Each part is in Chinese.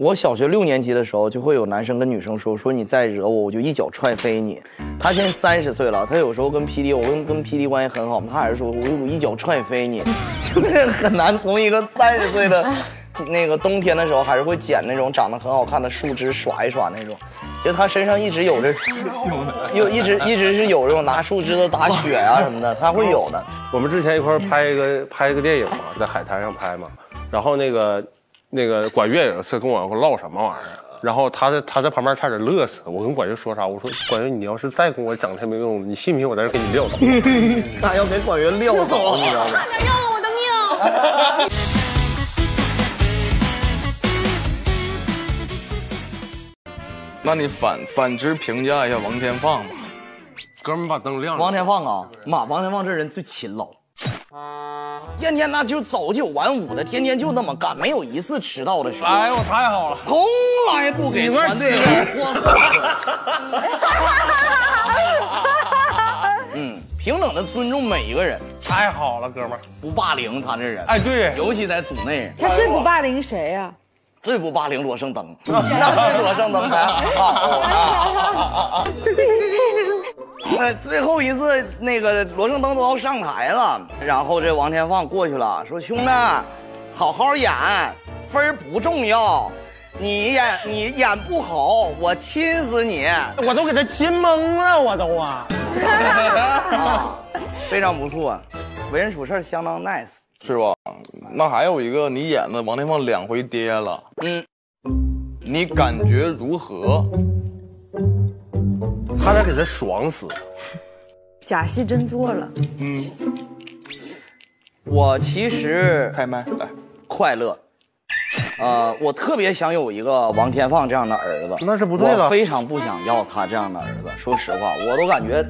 我小学六年级的时候，就会有男生跟女生说：“说你再惹我，我就一脚踹飞你。”他现在三十岁了，他有时候跟 PD，我跟跟 PD 关系很好，他还是说：“我我一脚踹飞你。”就是很难从一个三十岁的，那个冬天的时候，还是会捡那种长得很好看的树枝耍一耍那种。就他身上一直有着，又一直一直是有这种拿树枝子打雪呀、什么的，他会有的。我们之前一块拍一个拍一个电影嘛，在海滩上拍嘛，然后那个那个管乐有一次跟我唠什么玩意儿，然后他在他在旁边差点乐死。我跟管乐说啥？我说管乐，你要是再跟我整这没用，你信不信我在这给你撂倒？他要给管乐撂倒，你知道吗？差点要了我的命。那你反反之评价一下王天放吧。哥们把灯亮了。王天放啊，妈，王天放这人最勤劳，天天那就早九晚五的，天天就那么干，没有一次迟到的时候，哎呦，太好了！从来不给团队拖后腿。嗯，平等的尊重每一个人，太好了，哥们儿！不霸凌他这人。哎，对，尤其在组内，他最不霸凌谁呀、最不霸凌罗胜灯，那是罗胜灯才好啊。呃，最后一次那个罗胜登都要上台了，然后这王天放过去了，说兄弟，好好演，分儿不重要，你演你演不好，我亲死你我都给他亲懵了，我都啊。啊！非常不错，为人处事相当 nice。是吧？那还有一个你演的王天放两回爹了，嗯，你感觉如何？差点给他爽死。假戏真做了。嗯我其实开麦来，快乐。呃，我特别想有一个王天放这样的儿子，那是不对的我非常不想要他这样的儿子。说实话，我都感觉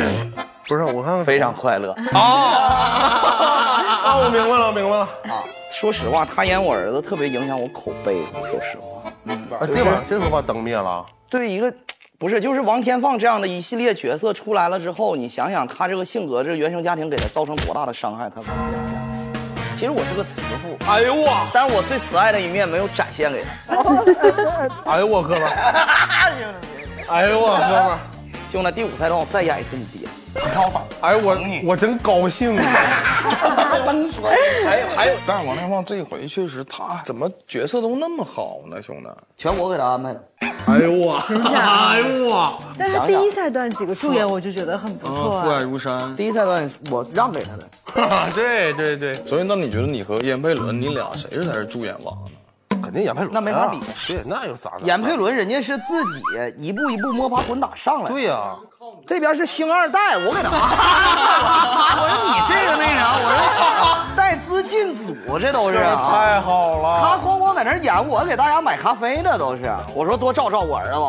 不是，我看看非常快乐啊，我明白了，明白了。啊。说实话，他演我儿子特别影响我口碑。说实话，嗯，啊，这玩意儿这时候把灯灭了。对一个不是就是王天放这样的一系列角色出来了之后，你想想他这个性格，这个原生家庭给他造成多大的伤害，他才会变成这样。其实我是个慈父，哎呦我，但是我最慈爱的一面没有展现给他。哎呦我哥们儿，哎呦我哥们儿，兄弟，第五赛段我再演一次你爹，你看我咋？哎我我真高兴啊！还有还有，但是王天放这回确实他怎么角色都那么好呢，兄弟？全我给他安排的。哎呦我，哎呦我，但是第一赛段几个助演我就觉得很不错、父爱啊。如山。第一赛段我让给他的，对对对，所以那你觉得你和闫佩伦，你俩谁是才是助演王呢？肯定闫佩伦，那没法比对，那又咋的？闫佩伦人家是自己一步一步摸爬滚打上来，对呀，这边是星二代，我给他，我说你这个那啥，我说带资进组，这都是啊。太好了。他光光在那演，我给大家买咖啡呢，都是。我说多照照我儿子。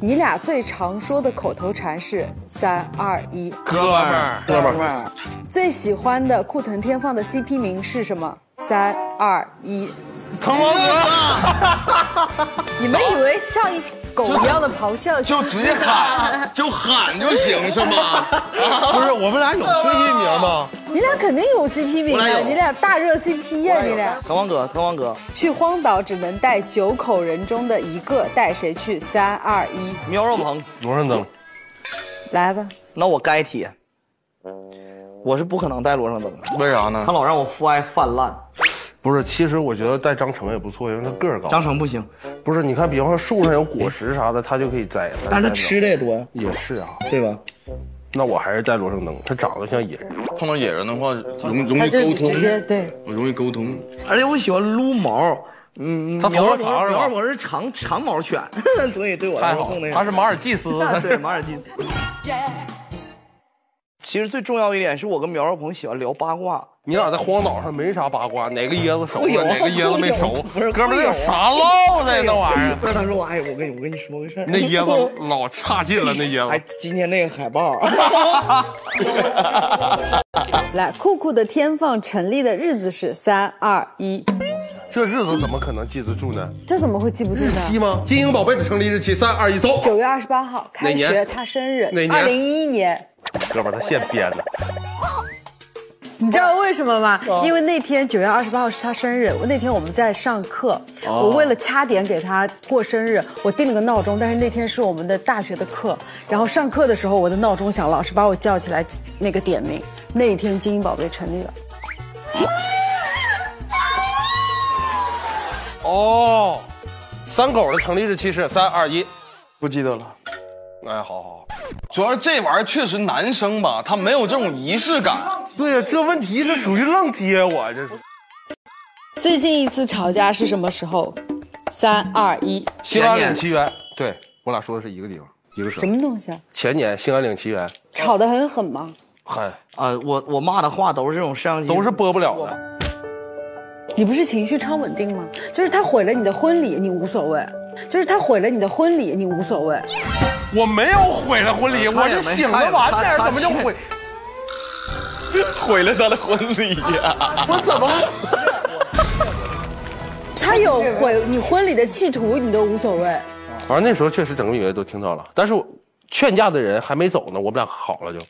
你俩最常说的口头禅是三二一。哥们儿，哥们儿，最喜欢的库腾天放的 CP 名是什么？三二一。滕王阁，你们以为像一狗一样的咆哮？就直接喊，就喊就行是吗？不是我们俩有 CP 名吗？你俩肯定有 CP 名的，我俩有你俩大热 CP 呀、你俩。滕王阁，滕王阁，去荒岛只能带九口人中的一个，带谁去？三二一，苗若鹏，罗胜登，来吧。那我该提。我是不可能带罗胜登的，为啥呢他？老让我父爱泛滥。不是，其实我觉得带张成也不错，因为他个儿高。张成不行，不是，你看，比方说树上有果实啥的，他就可以摘。但是他吃的也多呀，也是啊，对吧？那我还是带罗胜登，他长得像野人。碰到野人的话，容容易沟通对，容易沟通。而且我喜欢撸毛。嗯，他头发长是吧苗我是长长毛犬，所以对我来太好了，说更那啥。他是马尔济斯，对马尔济斯。其实最重要一点是我跟苗若鹏喜欢聊八卦，你俩在荒岛上没啥八卦，哪个椰子熟哪个椰子没熟不是，哥们儿会有这有啥唠的那玩意儿？不是他说，哎，我跟你我跟你说个事儿，那椰子老差劲了，那椰哎子。，今天那个海报，来，酷酷的天放成立的日子是三二一，这日子怎么可能记得住呢？这怎么会记不住日呢？期吗？金鹰宝贝的成立日期，三二一，走。九月二十八号开学，他生日哪年二零一一年。哥们儿，他现编的。你知道为什么吗？因为那天九月二十八号是他生日，那天我们在上课，我为了掐点给他过生日，我定了个闹钟，但是那天是我们的大学的课，然后上课的时候我的闹钟响，老师把我叫起来那个点名，那一天精英宝贝成立了。哦，三狗的成立日期是三二一。不记得了。哎，好好好。主要是这玩意儿确实男生吧，他没有这种仪式感。对呀，这问题这属于愣贴我，这是。最近一次吵架是什么时候？三二一，兴安岭奇缘，对我俩说的是一个地方，一个省。什么东西啊？前年兴安岭奇缘，吵得很狠吗？狠啊，我我骂的话都是这种摄像机，都是播不了的。你不是情绪超稳定吗？就是他毁了你的婚礼，你无所谓；就是他毁了你的婚礼，你无所谓。我没有毁了婚礼，我是醒了晚点，怎么就毁？毁了他的婚礼呀！我怎么？他有毁你婚礼的企图，你都无所谓。反正那时候确实整个蜜月都听到了，但是我劝架的人还没走呢，我们俩好了就。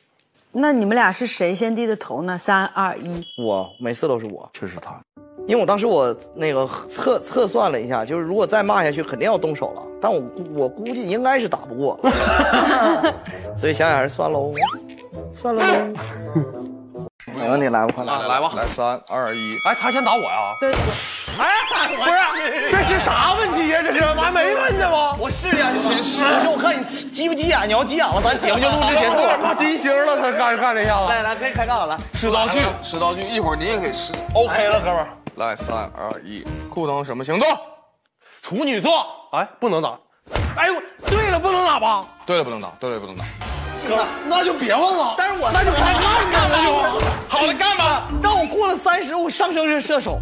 那你们俩是谁先低的头呢？三二一，我每次都是我，确实他。因为我当时我那个测测算了一下，就是如果再骂下去，肯定要动手了。但我估我估计应该是打不过，所以想想还是算喽，算喽。没问题，来吧，快来来吧，来三二一，哎，他先打我呀？对。哎，不是，这是啥问题呀？这是，我还没问呢吗？我试呀，你先试。我看你急不急眼，你要急眼了，咱节目就录制结束。不金星了，他干干这下子。来来，可以开干了，来。试道具，试道具，一会儿你也可以试。OK 了，哥们儿。来，三二一，裤腾什么星座？处女座。哎，不能打。哎呦，对了，不能打吧？对了，不能打，对了，不能打。哥，那就别问了。但是我那就开干干了就。好了，干吧。让我过了三十，我上升是射手。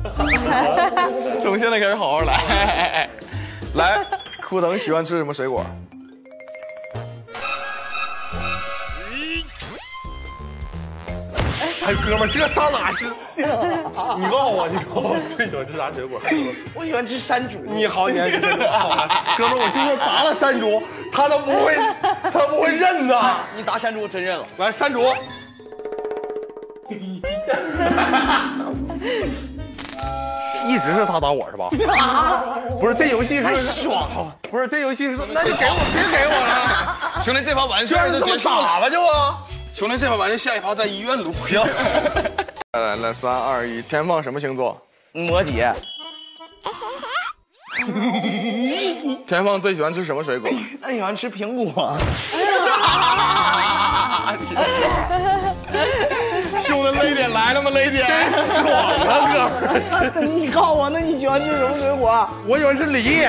从现在开始好好来。来，裤腾喜欢吃什么水果？哎，哥们儿，这上哪去？你告诉我，你告诉我最喜欢吃啥水果？我喜欢吃山竹。你好，你爱吃山竹。好来，哥们儿，我就算答了山竹，他都不会，他不会认的。你答山竹，我真认了。来，山竹。一直是他打我是吧？不是，这游戏是太爽了。不是，这游戏是那就给我，别给我了。兄弟，这盘完事儿就结束了。打吧就啊。兄弟，这把完事，下一盘在医院录。行。来来来，三二一，天放什么星座？摩羯。天放最喜欢吃什么水果？最喜欢吃苹果。兄弟，累点来了吗？累点，爽啊，哥们你告诉我，那你喜欢吃什么水果？我喜欢吃梨。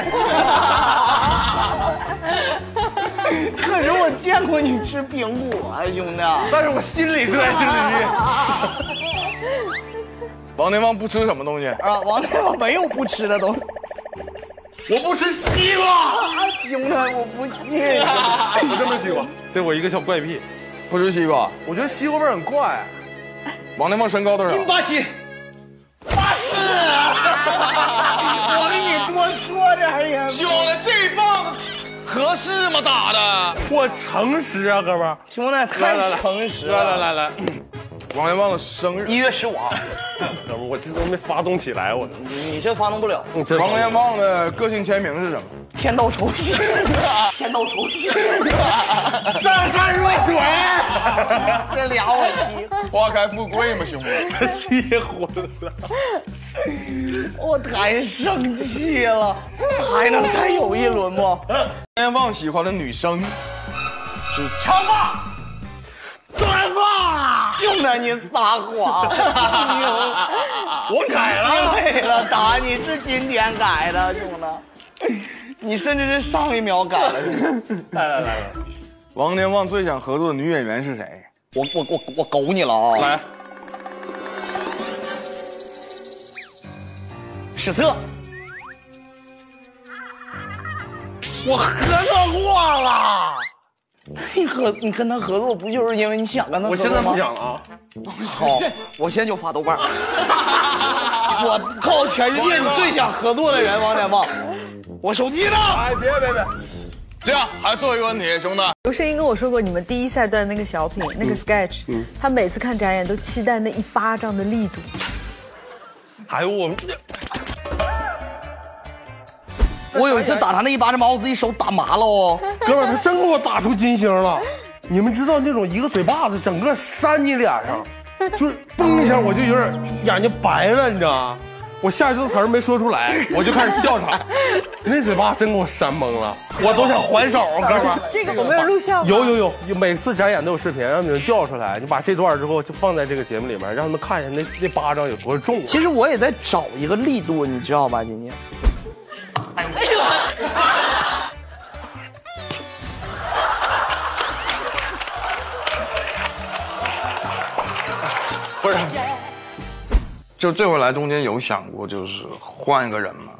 可是我见过你吃苹果啊，兄弟。但是我心里最爱吃梨。王天放不吃什么东西啊？王天放没有不吃的东西。我不吃西瓜，兄弟，我不信。我真没西瓜，这我一个小怪癖，不吃西瓜。我觉得西瓜味很怪。王天放身高多少？一八七，八四。我给你多说点也。兄弟，这棒合适吗？打的？我诚实啊，哥们儿。兄弟，太诚实了。来来来来，王源旺的生日一月十五号。哥们，我这都没发动起来，我你这发动不了。王源旺的个性签名是什么？天道酬勤，天道酬勤，上善若水。这俩我记。花开富贵嘛，兄弟。结婚了，我太生气了，还能再有一轮不？王源旺喜欢的女生是长发、短发。兄弟，你撒谎！我改了，对了，打你是今天改的，兄弟。你甚至是上一秒改的。来来来来，王天旺最想合作的女演员是谁？我我我我狗你了啊！来，史策。我合作过了。你合你跟他合作不就是因为你想跟他合作吗？我现在不想了啊。好，我现在就发豆瓣。我靠全世界你最想合作的人王天放，我手机呢？哎，别别别，这样，还最后一个问题，兄弟，刘诗英跟我说过，你们第一赛段那个小品那个 sketch，他每次看展演都期待那一巴掌的力度。还有我们我有一次打他那一巴掌，把我自己手打麻了哦。哥们儿，他真给我打出金星了。你们知道那种一个嘴巴子整个扇你脸上，就是嘣一下我就有点眼睛白了，你知道吗？我下一次词儿没说出来，我就开始笑场。那嘴巴真给我扇懵了，我都想还手，哥们儿。这个我没有录像。有有有，每次展演都有视频，让你们调出来。你把这段之后就放在这个节目里面，让他们看一下那那巴掌有多重。其实我也在找一个力度，你知道吧，晶晶？不是，就这回来中间有想过就是换一个人吗？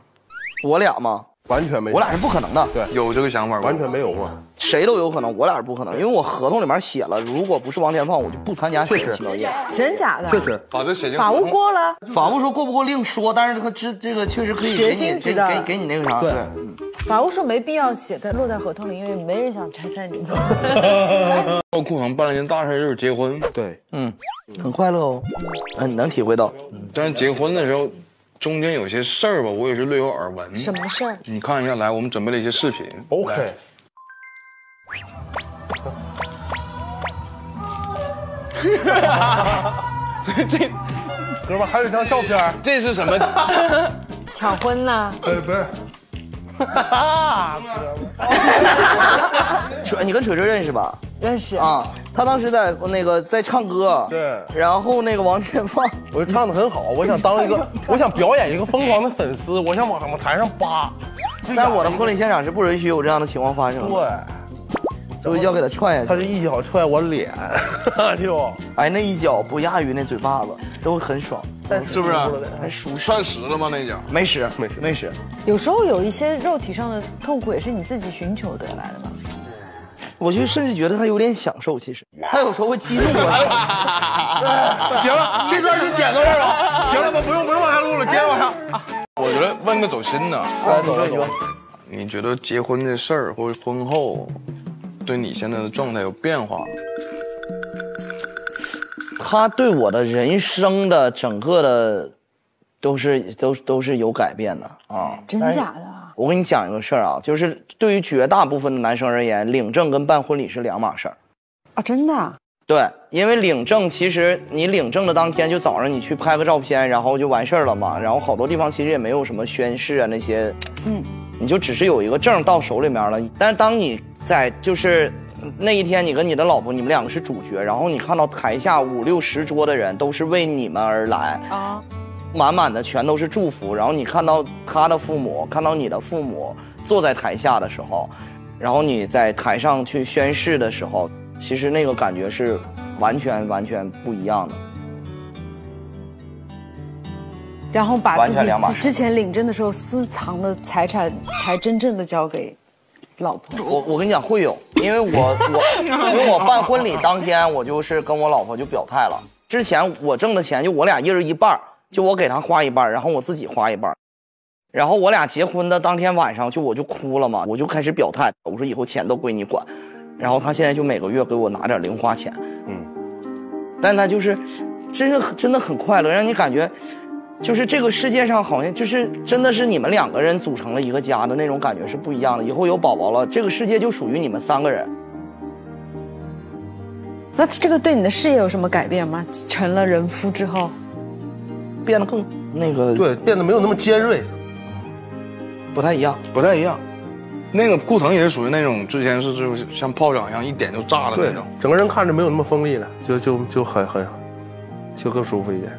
我俩吗？完全没有，我俩是不可能的，对有这个想法吗？完全没有过。谁都有可能，我俩是不可能，因为我合同里面写了，如果不是王天放，我就不参加确实喜剧表演。真假的？确实，把这写进法务过了，法务说过不过另说，但是他这这个确实可以决给你给心知道给给你那个啥，对法务说没必要写在落在合同里，因为没人想拆散你们。我库腾办了件大事，就是结婚。对，嗯，很快乐哦，嗯，你能体会到。但是结婚的时候，中间有些事儿吧，我也是略有耳闻。什么事儿？你看一下，来，我们准备了一些视频。OK，这这哥们儿还有一张照片儿，这是什么？抢婚呢？呃，不是，锤，你跟锤锤认识吧？认识。啊，他当时在那个在唱歌，对然后那个王天放，我就唱的很好，我想当一个，我想表演一个疯狂的粉丝，我想往往台上扒。但我的婚礼现场是不允许有这样的情况发生的，对，所以要给他踹下去。他是一脚踹我脸，就哎，那一脚不亚于那嘴巴子，都很爽，是不是？还舒适。串实了吗？那脚？没使，没使没使。有时候有一些肉体上的痛苦，也是你自己寻求得来的吧？我就甚至觉得他有点享受，其实他有时候会激怒我。行了，这段就剪到这儿了。行了吧，不用不用往下录了，接着往上。我觉得问个走心的，来，走了走了。你觉得结婚这事儿或者婚后，对你现在的状态有变化？他对我的人生的整个的，都是都都是有改变的啊。真假的啊？我跟你讲一个事儿啊，就是对于绝大部分的男生而言，领证跟办婚礼是两码事儿。啊，真的啊？对，因为领证其实你领证的当天就早上你去拍个照片，然后就完事儿了嘛。然后好多地方其实也没有什么宣誓啊那些，嗯，你就只是有一个证到手里面了。但是当你在就是那一天，你跟你的老婆你们两个是主角，然后你看到台下五六十桌的人都是为你们而来，啊，满满的全都是祝福。然后你看到他的父母，看到你的父母坐在台下的时候，然后你在台上去宣誓的时候，其实那个感觉是完全完全不一样的。然后把自己之前领证的时候私藏的财产才真正的交给老婆。我我跟你讲会有，因为我我因为我办婚礼当天，我就是跟我老婆就表态了。之前我挣的钱就我俩一人一半儿就我给他花一半然后我自己花一半然后我俩结婚的当天晚上，就我就哭了嘛，我就开始表态，我说以后钱都归你管。然后他现在就每个月给我拿点零花钱，嗯，但他就是，真是真的很快乐，让你感觉，就是这个世界上好像就是真的是你们两个人组成了一个家的那种感觉是不一样的。以后有宝宝了，这个世界就属于你们三个人。那这个对你的事业有什么改变吗？成了人夫之后，变得更那个对，变得没有那么尖锐。不太一样。不太一样。那个顾腾也是属于那种之前是就是像炮仗一样一点就炸的那种。，整个人看着没有那么锋利了，就就就很很，就更舒服一点。